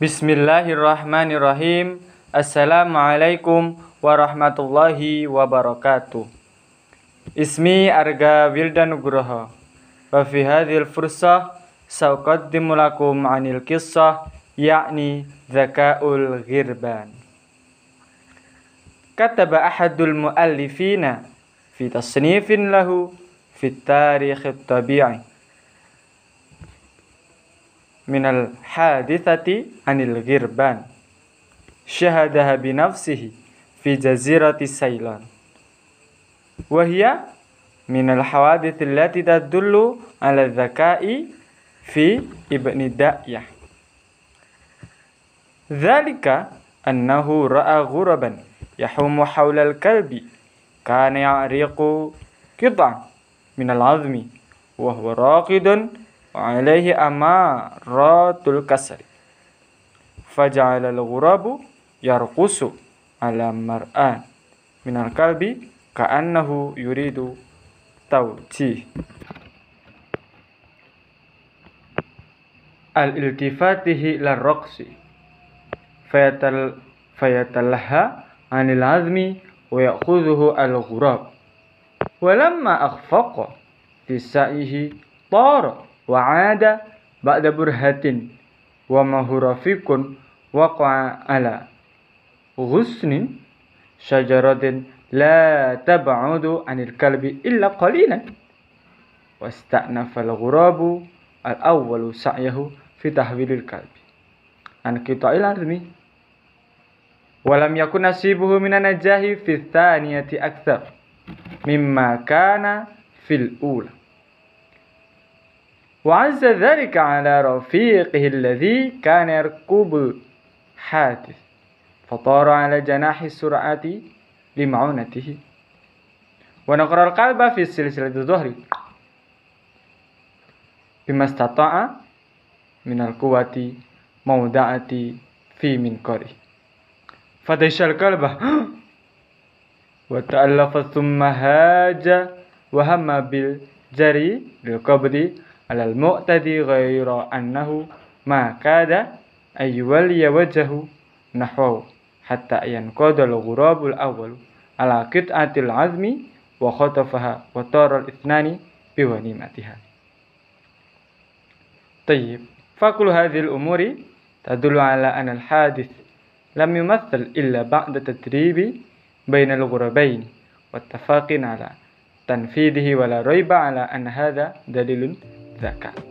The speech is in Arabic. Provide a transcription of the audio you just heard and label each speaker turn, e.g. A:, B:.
A: Bismillahirrahmanirrahim. Assalamualaikum warahmatullahi wabarakatuh. Ismi Arga Wildan Nugroho. Wa fi hadhil fursah sauqaddimu lakum 'anil qissah yakni Zakaul Ghirban. Kataba ahadul muallifina fi tasnifin lahu fi tarikh من الحادثة عن الغربان. شهدها بنفسه في جزيرة سيلان. وهي من الحوادث التي تدل على الذكاء في ابن داية ذلك أنه رأى غربا يحوم حول الكلب. كان يعرق قطعا من العظم وهو راقد وعليه أمارات الكسر فجعل الغراب يرقص على مرآن من الكلب كأنه يريد توجيه. الالتفاته إلى الرقص. فيتل فيتلهى عن العزم ويأخذه الغراب. ولما أخفق في سعيه طار وعاد بعد برهة وما هو رفيق وقع على غصن شجرة لا تبعد عن الكلب إلا قليلا. واستأنف الغراب الأول سعيه في تحويل الكلب. عن قطع العظم ولم يكن نصيبه من النجاح في الثانية أكثر مما كان في الأولى. وعز ذلك على رفيقه الذي كان يركب حاتف فطار على جناح السرعة لمعونته. ونقر القلب في سلسلة الظهر. بما استطاع من القوة مودعة في منكره. فدش القلب. وتألف ثم هاج وهم بالجري للقبض. على المعتدي غير أنه ما كاد أن يولي وجهه نحوه حتى ينقض الغراب الأول على قطعة العظم وخطفها وطار الاثنان بغنيمتها. طيب فكل هذه الأمور تدل على أن الحادث لم يمثل إلا بعد تدريب بين الغربين واتفاق على تنفيذه ولا ريب على أن هذا دليل zakat